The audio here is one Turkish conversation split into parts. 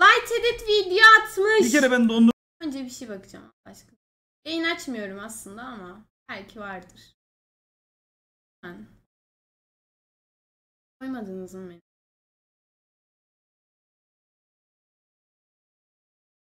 Light edit video atmış. Bir kere ben dondum. Önce bir şey bakacağım aşkına. Yayın açmıyorum aslında ama belki vardır. Ben. Koymadınız mı beni?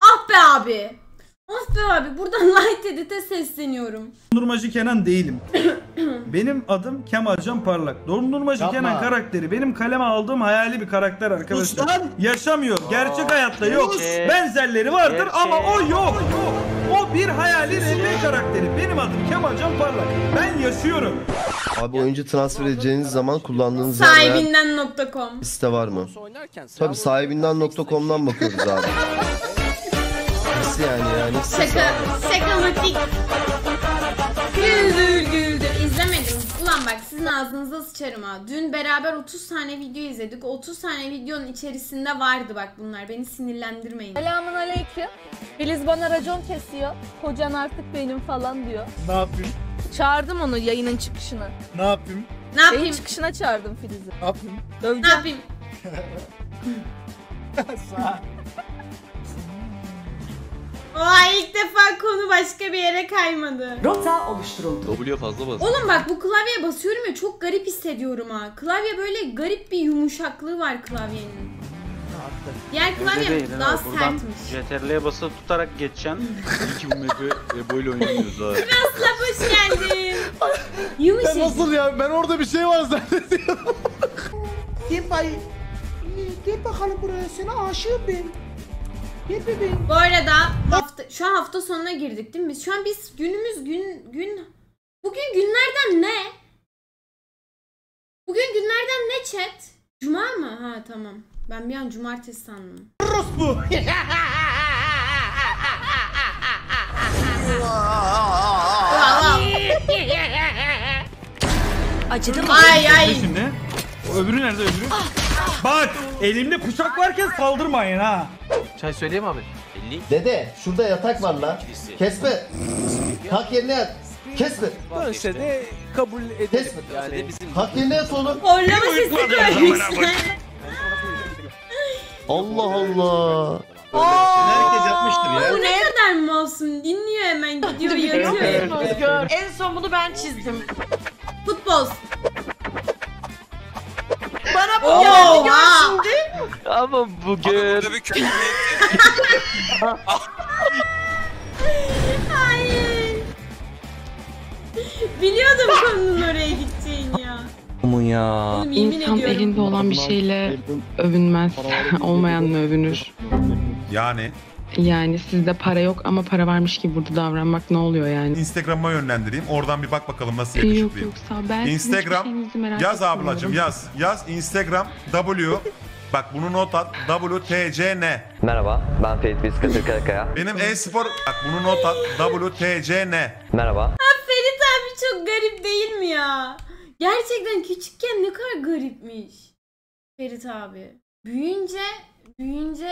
Ah be abi. Ah be abi. Buradan Light Edit'e sesleniyorum. Dondurmacı Kenan değilim. benim adım Kemalcan Parlak. Dondurmacı Yapma. Kenan karakteri benim kaleme aldığım hayali bir karakter arkadaşlar. Sus lan! Yaşamıyor. Gerçek hayatta yok. Sus! Benzerleri vardır Gerçek. ama o yok. O bir hayali RP karakteri. Benim adım Kemalcan Parlak. Ben yaşıyorum. Abi oyuncu transfer edeceğiniz zaman kullandığınız Sahibinden.com site var mı? Tabi sahibinden.com'dan bakıyoruz abi. Nasıl yani yani? Şaka, şakamatik. Güldür güldür. İzlemedim. Ulan bak sizin ağzınıza sıçarım ha. Dün beraber 30 tane video izledik. O 30 tane videonun içerisinde vardı bak bunlar. Beni sinirlendirmeyin. Selamun aleyküm. Filiz bana racon kesiyor. Kocan artık benim falan diyor. Ne yapayım? Çağırdım onu yayının çıkışına. Ne yapayım? Ne Yayın yapayım? çıkışına çağırdım Filiz'i. Ne yapayım? Ne Döveceğim. yapayım? Sağ. Oha ilk defa konu başka bir yere kaymadı. Rota oluşturuldu. W fazla bas. Oğlum bak bu klavyeye basıyorum ya çok garip hissediyorum ha. Klavye böyle garip bir yumuşaklığı var klavyenin. Diğer klavye daha sertmiş. CTRL'ye basılı tutarak geçeceksin. İyi ki bu map'i e, böyle oynamıyoruz abi. Aslap hoş geldin. Yumuşacık. Nasıl ya? Ben orada bir şey var zannediyorum. Gel bay. Gel bakalım buraya sana aşığım ben. Gel bebeğim. Bu arada hafta şu an hafta sonuna girdik değil mi? Şu an biz günümüz gün gün bugün günlerden ne? Bugün günlerden ne chat? Cuma mı? Ha tamam. Ben bir an cumartesi sandım. bu. Acıdı mı? Ay ay. şimdi? O öbürü nerede öbürü? Bak elimde bıçak varken saldırmayın ha. Çay söyleyeyim abi. 50. Dede şurada yatak var lan. Kesme. Kalk yerine yat. Kesme. Dönse de kabul Kesme. edelim. Yani bizim Kalk yerine yat oğlum. Horlama sesi koymuşsun. Allah Allah. Herkes yapmıştır Bu ne kadar masum. Dinliyor hemen gidiyor yatıyor. En son bunu ben çizdim. Futbol. Oo, ha. şimdi. Ama bugün Hayır. Biliyordum konunun oraya gideceğini ya. mu ya? Oğlum İnsan ediyorum. elinde olan bir şeyle övünmez. Olmayan mı övünür? Yani Yani sizde para yok ama para varmış gibi burada davranmak ne oluyor yani? Instagram'a yönlendireyim. Oradan bir bak bakalım nasıl Yok yakışıklıyım. yoksa ben sizin Instagram, hiçbir şeyinizi merak Yaz etmiyorum. ablacım yaz. Yaz Instagram W. Bak bunu not at. WTCN. Merhaba, ben Ferit Biz Katır Karakaya. Benim e-spor bak bunu not at. WTCN. Merhaba. Ferit abi çok garip değil mi ya? Gerçekten küçükken ne kadar garipmiş. Ferit abi. Büyüyünce, büyüyünce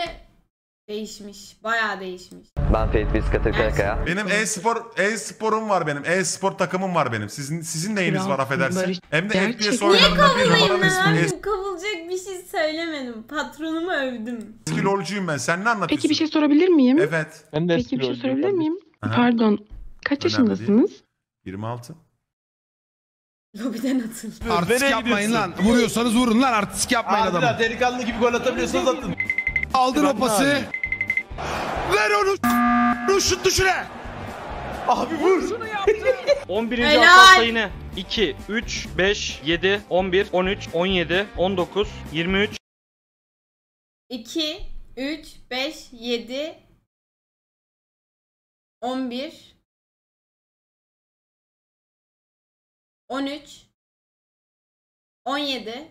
değişmiş. Bayağı değişmiş. Ben Ferit Biz Katır Karakaya. Benim e-spor e-sporum var benim. E-spor takımım var benim. Sizin sizin neyiniz var affedersin. Hem de. FPS oyunlarında bir Kovulmayın numaralı lan. Kovulacak bir şey söylemedim. Patronumu övdüm. Eski lolcuyum ben. Sen ne anlatıyorsun? Peki bir şey sorabilir miyim? Evet. ben de Peki bir şey sorabilir miyim? Aha. Pardon. Kaç Önemli yaşındasınız? 26. Lobiden atın. Artistik yapmayın lan. Vuruyorsanız vurun lan artistik yapmayın adamı. Abi delikanlı gibi gol atabiliyorsanız atın. Aldın o pası. Ver onu. Şu şut dışına. Abi vur. 11. Helal. hafta sayını 2, 3, 5, 7, 11, 13, 17, 19, 23, 2, 3, 5, 7, 11, 13, 17,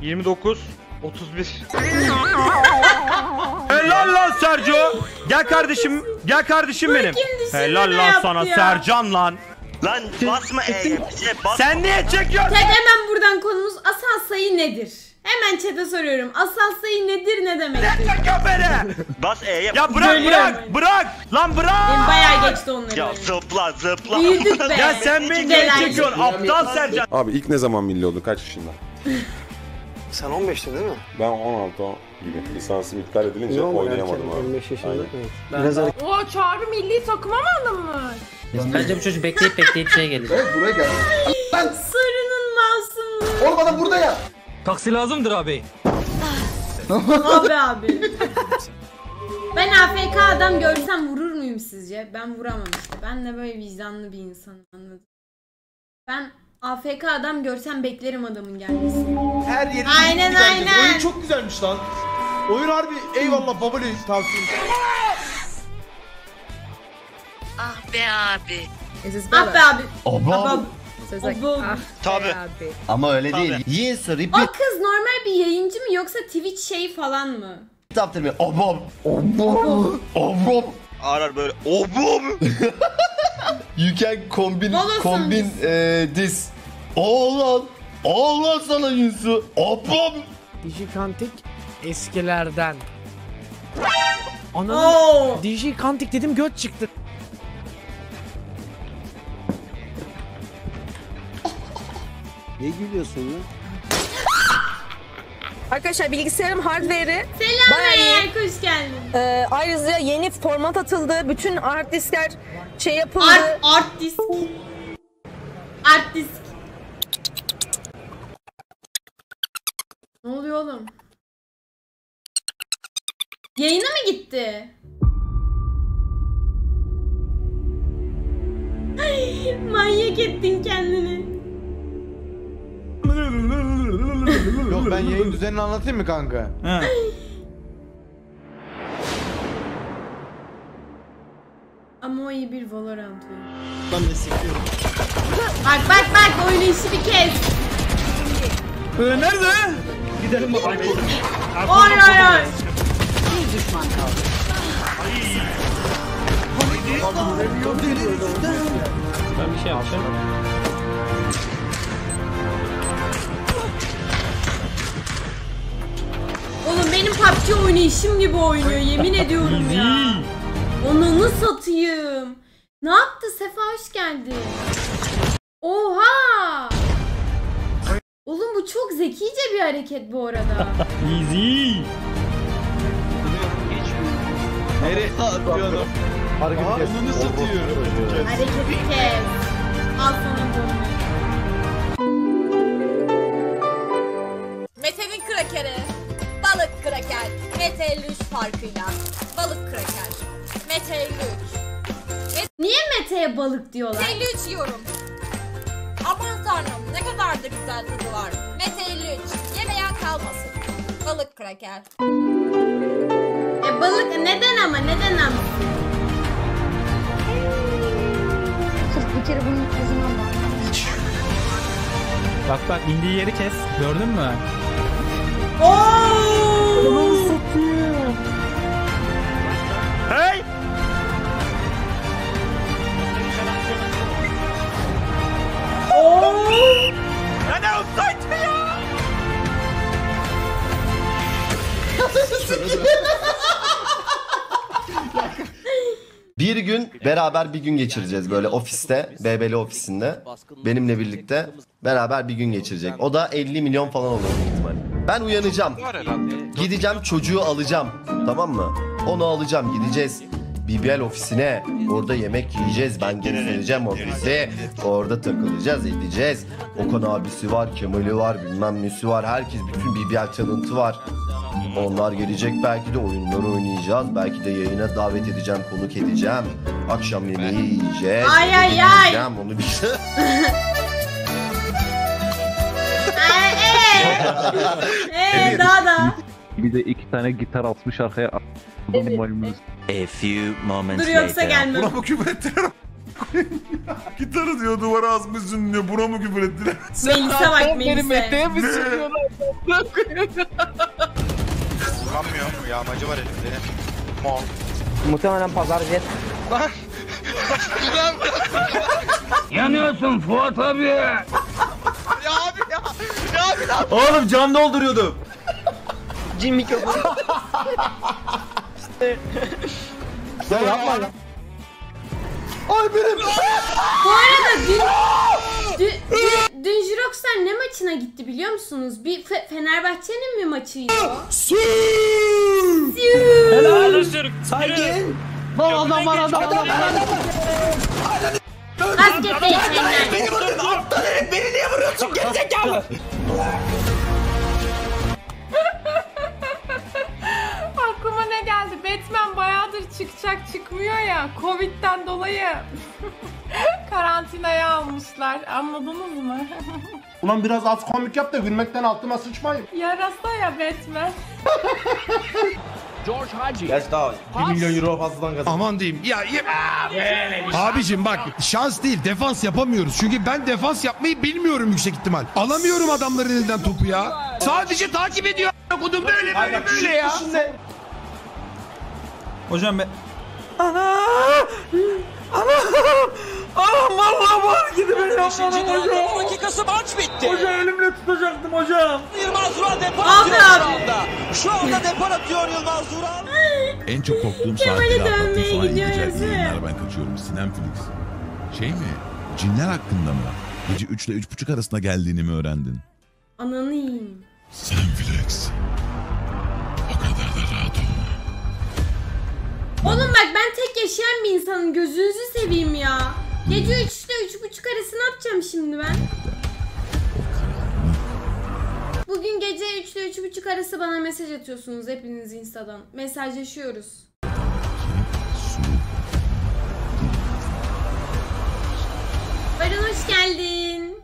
29, 31. Helal lan Sergio. Gel kardeşim. Gel kardeşim benim. Helal lan sana? Sercan lan. Lan basma E'ye. Bas. Sen niye çekiyorsun? Chat hemen buradan konumuz asal sayı nedir? Hemen chat'e soruyorum. Asal sayı nedir ne demektir? Çekiyor beni. Bas E'ye. Ya bırak bırak bırak. Lan bırak. Benim bayağı geçti onları. Ya zıpla zıpla. Büyüdük be. Ya sen beni niye çekiyorsun? Aptal Sercan. Abi ilk ne zaman milli oldun? Kaç yaşında? Sen 15'tin değil mi? Ben 16 gibi lisansım iptal edilince oynayamadım abi. 25 yaşında. Aynen. Biraz O çağrı milli takıma mı alınmış? Bence bu çocuk bekleyip bekleyip şey gelecek. Evet buraya gel. Sarının masumluğu. Oğlum adam burada ya. Taksi lazımdır abi. Abi abi. Ben AFK adam görsem vurur muyum sizce? Ben vuramam işte. Ben de böyle vicdanlı bir insanım anladın. Ben AFK adam görsem beklerim adamın gelmesini. Her yeri Aynen, bence. aynen. Oyun çok güzelmiş lan. Oyun harbi eyvallah babali tavsiye. Ah be abi. Ah be abi. Aba. Abi. Abo. Tabii. Ama öyle değil. Yes, repeat O kız normal bir yayıncı mı yoksa Twitch şeyi falan mı? after me. Obom. Obom. Obom. Arar böyle. Obum. You can combine, Bolasın. combine eh, this. Oğlan. Oğlan sana Yunsu. Obom. Dijikantik eskilerden. Ananın Oo. Dijikantik dedim göt çıktı. Ne gülüyorsun lan? Arkadaşlar bilgisayarım hardware'i Selam hoş geldin. Ee, ayrıca yeni format atıldı. Bütün hard diskler şey yapıldı. Art, art disk. Art disk. Ne oluyor oğlum? Yayına mı gitti? Ay, Manyak ettin kendini. Yok ben yayın düzenini anlatayım mı kanka? Ama o iyi bir Valorant oyunu. Ben destekliyorum. Bak bak bak oynayışı bir kez. Ee, nerede? Gidelim bakalım. Oy oy oy. Ben bir şey yapacağım. Oğlum benim PUBG oynayışım gibi oynuyor yemin ediyorum ya. Onunu satayım. Ne yaptı Sefa hoş geldin. Oha. Bu çok zekice bir hareket bu arada. Easy. Nereye atıyor Hareket kes. Onu satıyorum. Hareketi kes. Al sana bunu. Mete'nin krakeri. Balık kraker. Mete 53 farkıyla. Balık kraker. Mete 53. Niye Mete'ye balık diyorlar? Mete 53 yiyorum. Aman tanrım ne kadar da güzel tadı var. Mete 53. Yemeyen kalmasın. Balık kraker. E balık neden ama neden ama? Bir kere bunun kızına Bak bak indiği yeri kes. Gördün mü? Oo! Bir gün beraber bir gün geçireceğiz böyle ofiste, BBL ofisinde. Benimle birlikte beraber bir gün geçirecek. O da 50 milyon falan olur büyük ihtimalle. Ben uyanacağım. Gideceğim çocuğu alacağım. Tamam mı? Onu alacağım gideceğiz. BBL ofisine. Orada yemek yiyeceğiz. Ben gezdireceğim ofisi. Orada takılacağız edeceğiz. Okan abisi var, Kemal'i var, bilmem nesi var. Herkes bütün BBL tanıntı var. Onlar gelecek belki de oyunları oynayacağız. Belki de yayına davet edeceğim, konuk edeceğim. Akşam yemeği yiyeceğiz. Ay, eve ay, ay. gideceğim, Onu bir. Eee Ee, daha da. Bir de iki tane gitar atmış arkaya. Maymunuz. A few moments Dur yoksa gelmem. Buna mı küfür ettiler? Gitarı diyor duvara asmışsın diyor. Buna mı küfür ettiler? Melis'e bak Melis'e. mi sürüyorlar? Vuramıyor. Yağmacı var elimde. Mol. Muhtemelen pazar jet. Yanıyorsun Fuat abi. Ya abi ya. Ya abi lan. Oğlum can dolduruyordum. Cin mikrofonu. Ya yapma lan. Bu arada dün, dün, dün, Jiroxlar ne maçına gitti biliyor musunuz? Bir Fe- Fenerbahçe'nin mi maçıydı o? Helal olsun. Saygın. Var adam var adam adam var adam. Basket değil Fener. Beni vurdun aptal herif beni niye vuruyorsun gerizekalı? Aklıma ne geldi? Batman bayağıdır çıkacak çıkmıyor ya. Covid'den dolayı karantinaya almışlar. Anladınız mı? Ulan biraz az komik yap da gülmekten altıma sıçmayın. Yarasa ya Batman. George Hagi. Geç daha 1 milyon euro fazladan kazandı. Aman diyeyim. Ya, ya abicim bak şans değil defans yapamıyoruz. Çünkü ben defans yapmayı bilmiyorum yüksek ihtimal. Alamıyorum adamların elinden topu ya. Sadece takip ediyor. Kodum böyle böyle böyle ya. Hocam ben... Ana! Ana! Anam vallahi bu hareketi ben yapmadım hocam. dakikası maç bitti. Hocam elimle tutacaktım hocam. Yılmaz Vural depar Abi atıyor şu anda. Şu anda depar atıyor Yılmaz Vural. En çok korktuğum saatleri atlattım gidiyor gideceğiz yazı. yayınlar ben kaçıyorum. Sinemflix. Şey mi? Cinler hakkında mı? Gece 3 ile 3.30 arasında geldiğini mi öğrendin? Ananı yiyeyim. Sinemflix. O kadar da rahat olma. Oğlum bak ben tek yaşayan bir insanım. Gözünüzü seveyim ya. Gece 3'te 3.30 arası ne yapacağım şimdi ben? Bugün gece 3 ile 3.30 arası bana mesaj atıyorsunuz hepiniz Insta'dan. Mesajlaşıyoruz. Baran hoş geldin.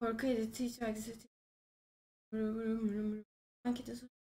Korku editi hiç. Ankete sor-